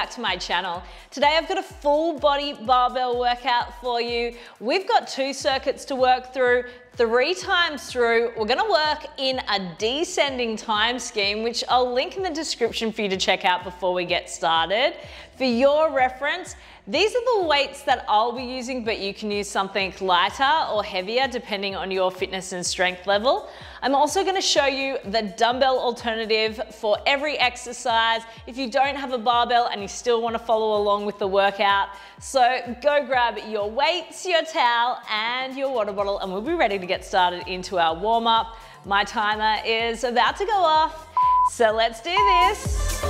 back to my channel. Today I've got a full body barbell workout for you. We've got two circuits to work through, three times through. We're gonna work in a descending time scheme, which I'll link in the description for you to check out before we get started. For your reference, these are the weights that I'll be using, but you can use something lighter or heavier depending on your fitness and strength level. I'm also gonna show you the dumbbell alternative for every exercise if you don't have a barbell and you still wanna follow along with the workout. So go grab your weights, your towel, and your water bottle, and we'll be ready to get started into our warm up. My timer is about to go off, so let's do this.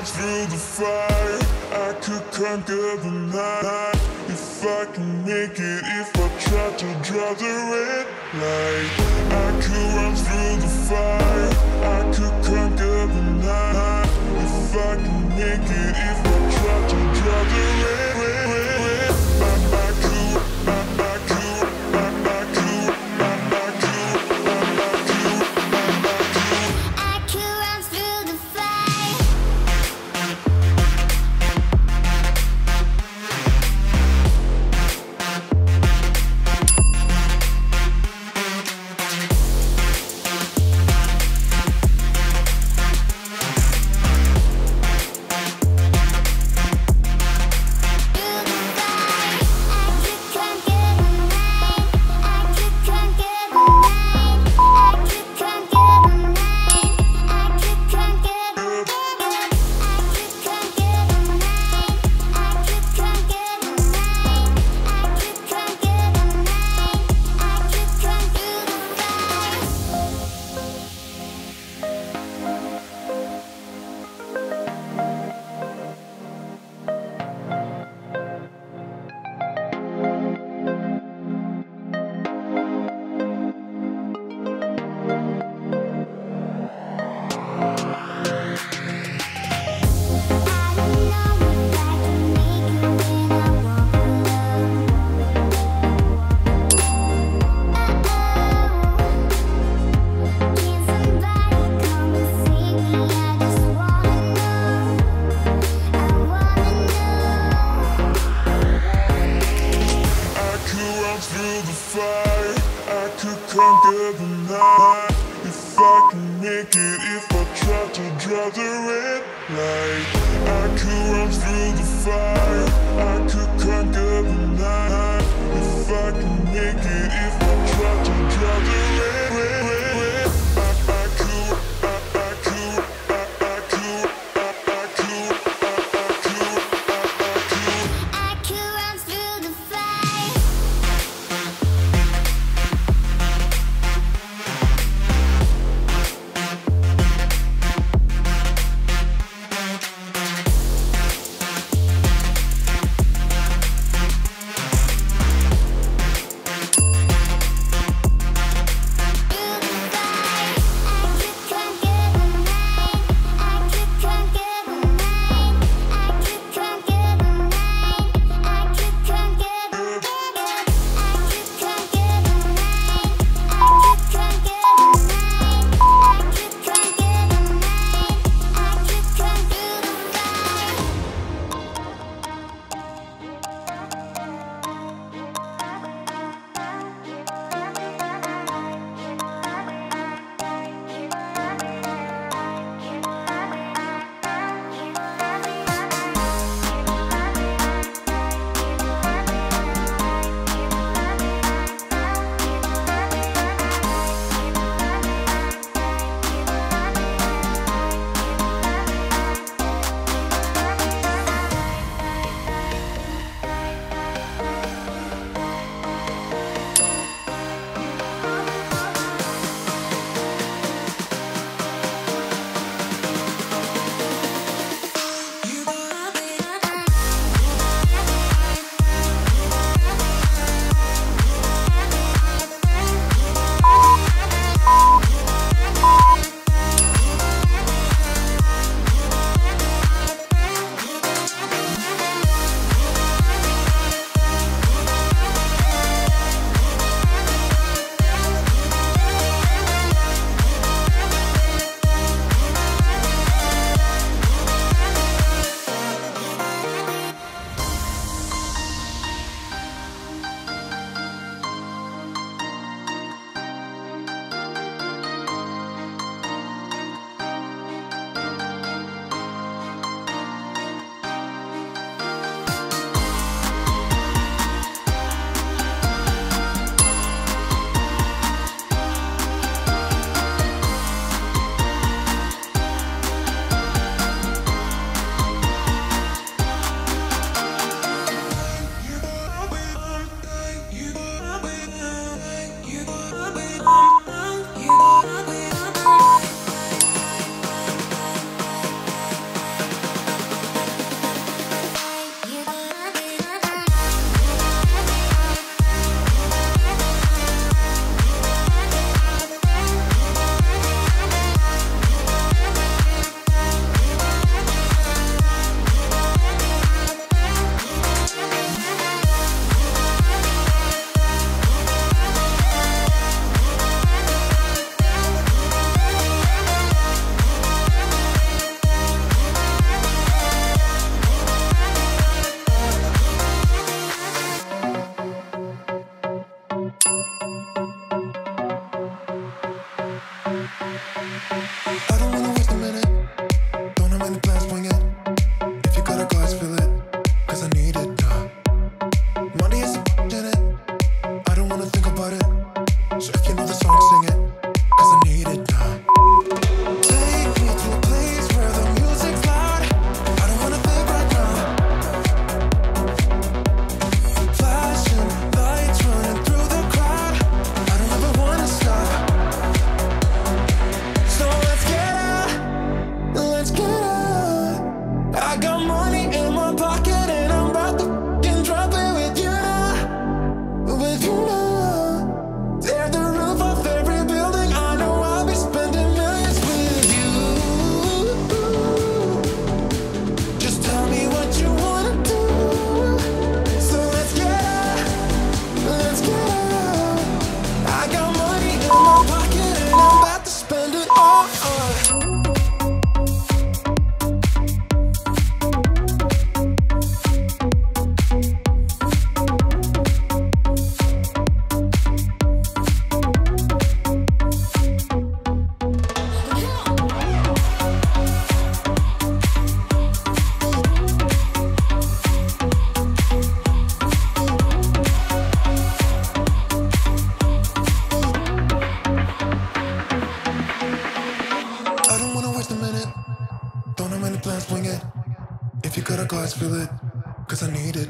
Through the fire. I could conquer the night. If I can make it If I try to draw the red light. I could run through the fire. I could conquer the night. If I can make it If I try to draw the red,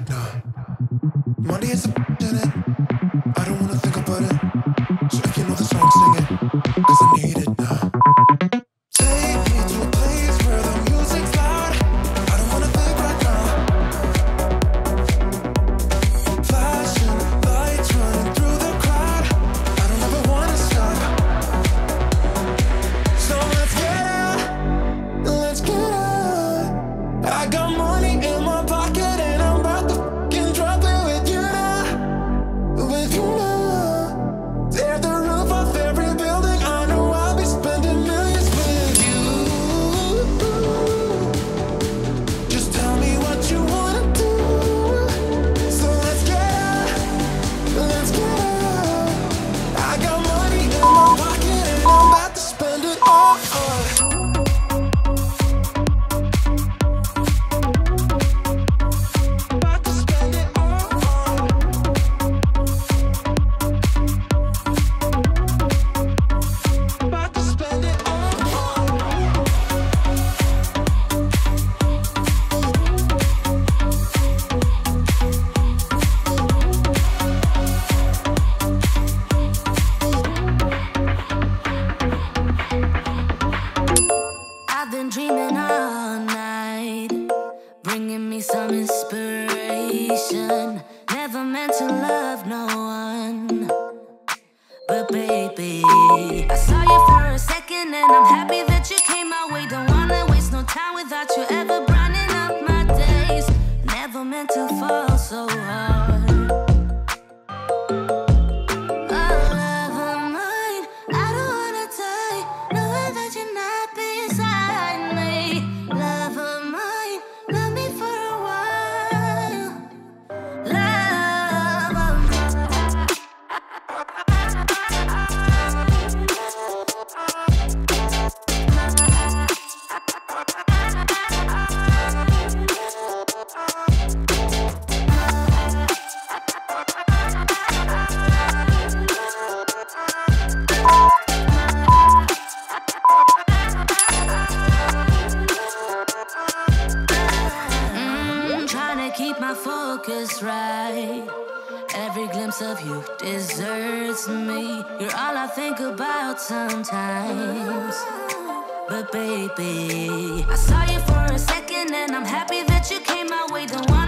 done. baby. I saw you for a second and I'm happy that you came my way. The one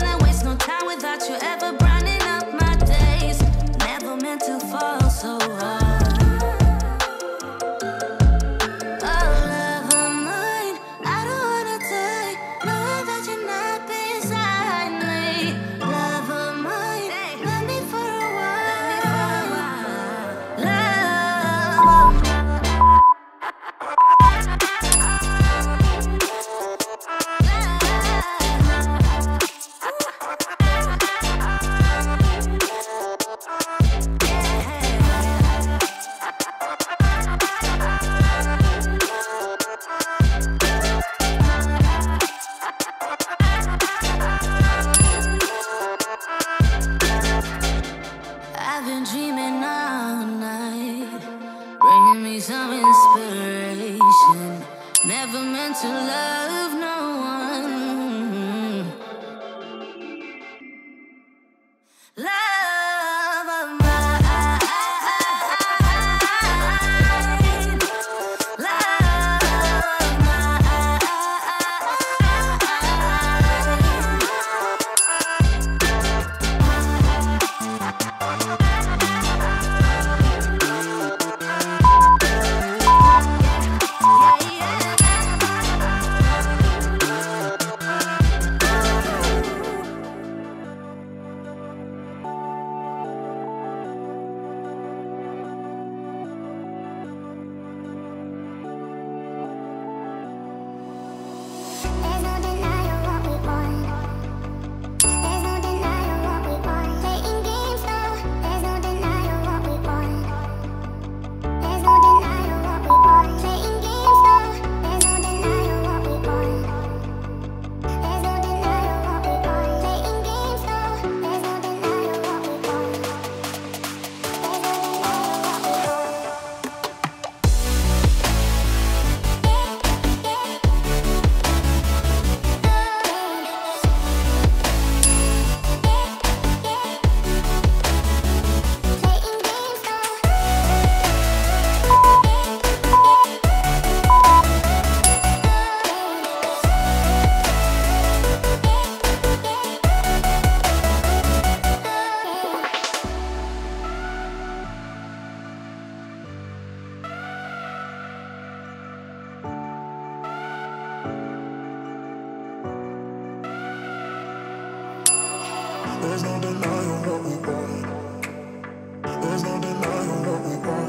There's no denying what we want.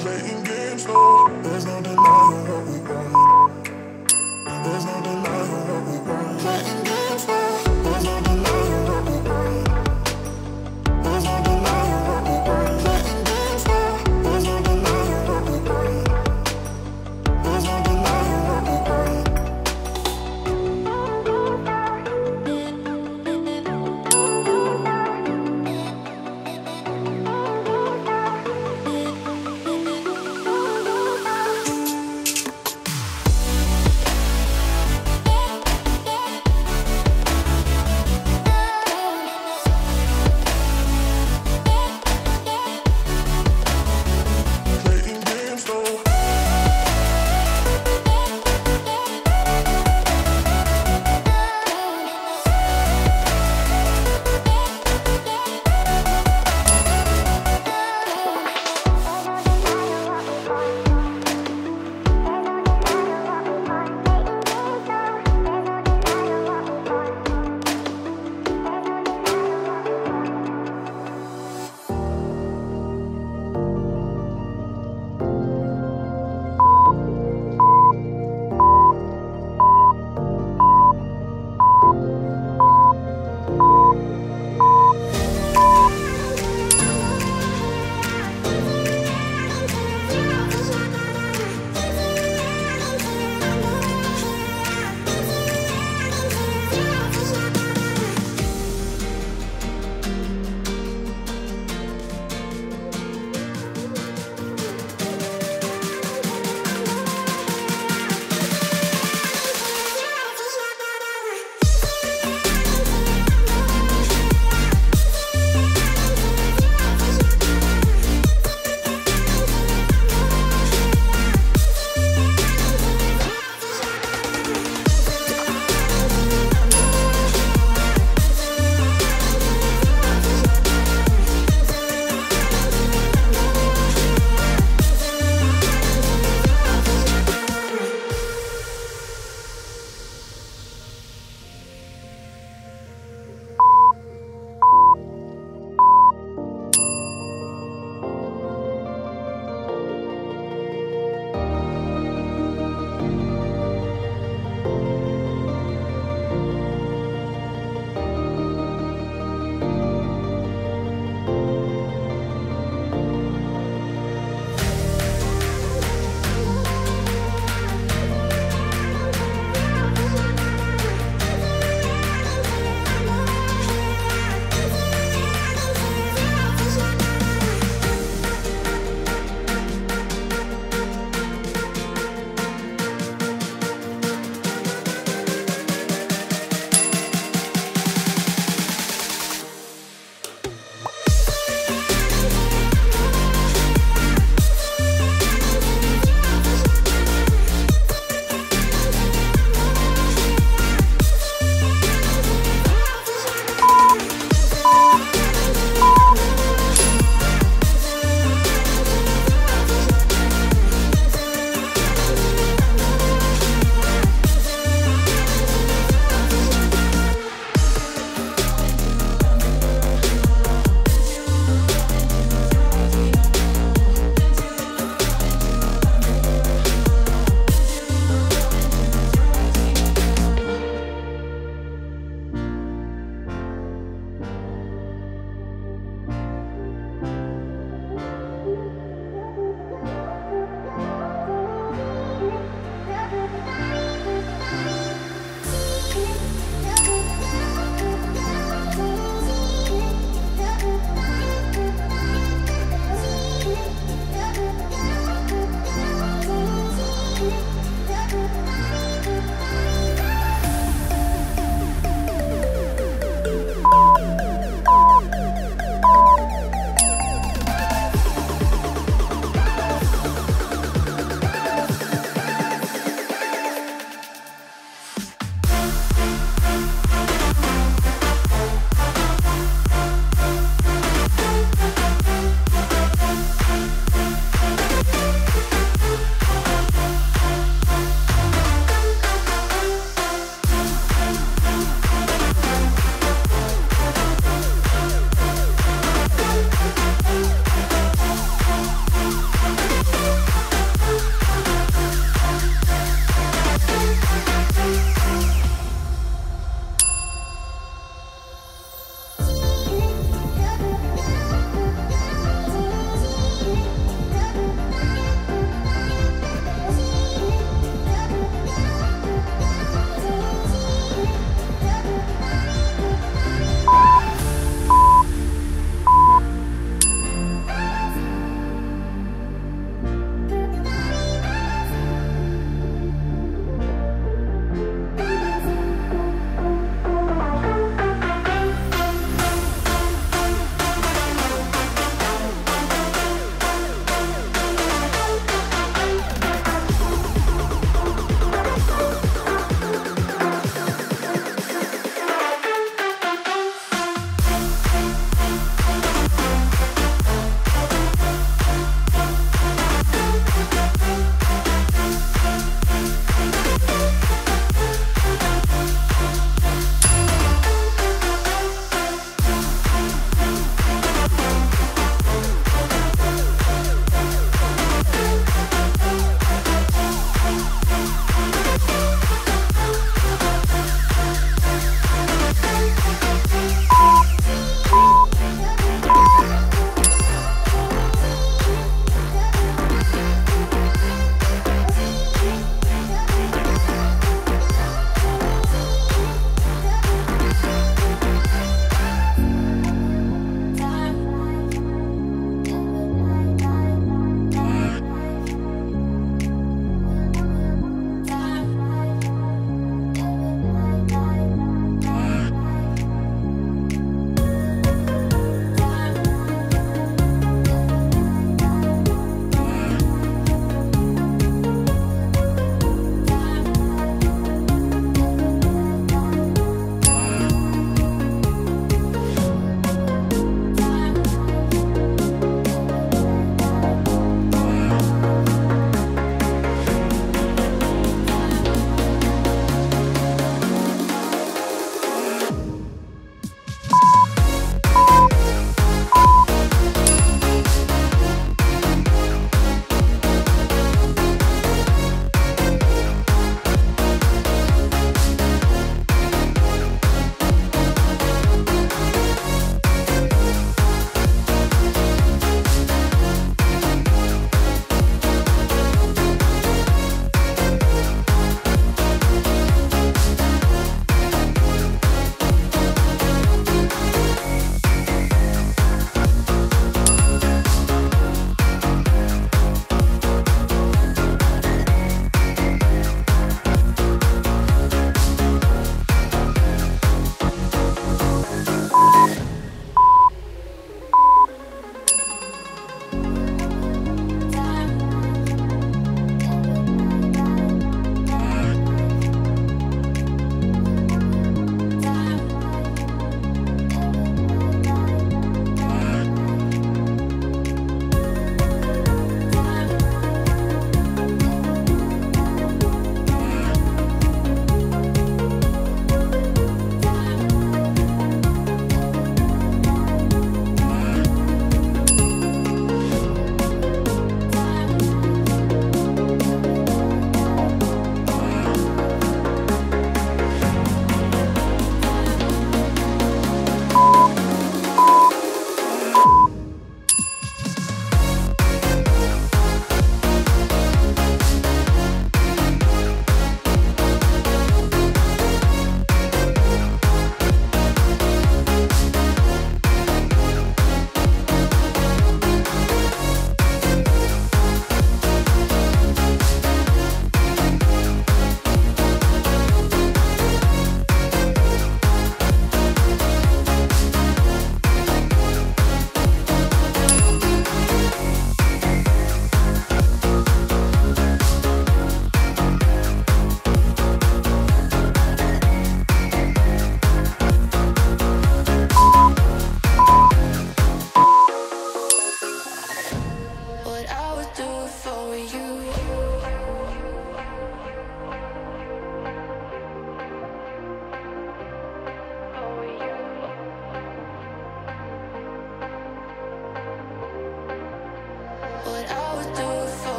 Playing games, no.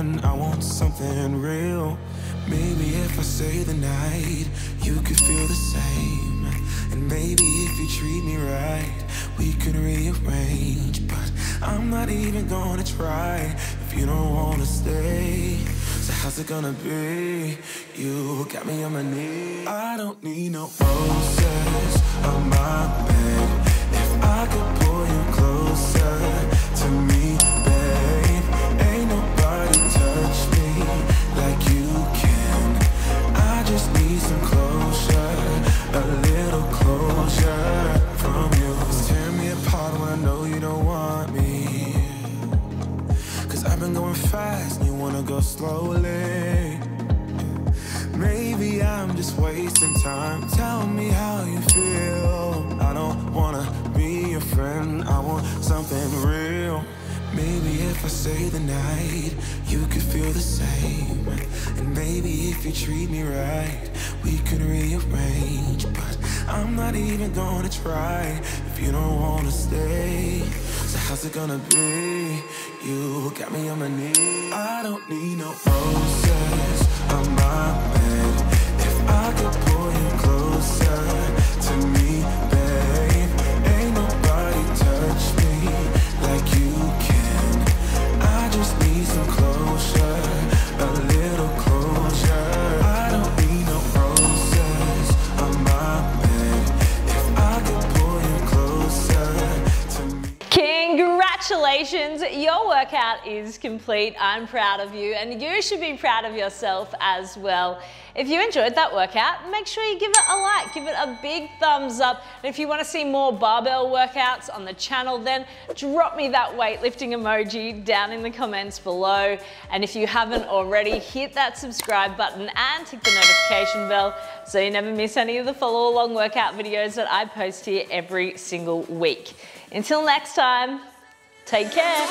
I want something real. Maybe if I stay the night, you could feel the same. And maybe if you treat me right, we could rearrange. But I'm not even gonna try if you don't wanna stay. So how's it gonna be? You got me on my knees. I don't need no roses on my bed. Slowly. Maybe I'm just wasting time. Tell me how you feel. I don't wanna be your friend, I want something real. Maybe if I stay the night, you could feel the same. And maybe if you treat me right, we could rearrange. But I'm not even gonna try if you don't wanna stay. So how's it gonna be? You got me on my knees. I don't need no roses on my bed. If I could pull you closer to me, Congratulations, your workout is complete. I'm proud of you, and you should be proud of yourself as well. If you enjoyed that workout, make sure you give it a like, give it a big thumbs up. And if you want to see more barbell workouts on the channel, then drop me that weightlifting emoji down in the comments below. And if you haven't already, hit that subscribe button and tick the notification bell so you never miss any of the follow along workout videos that I post here every single week. Until next time, Take care.